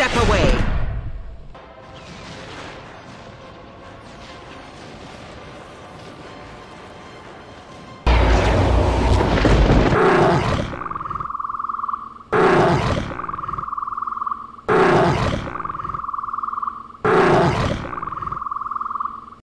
step away.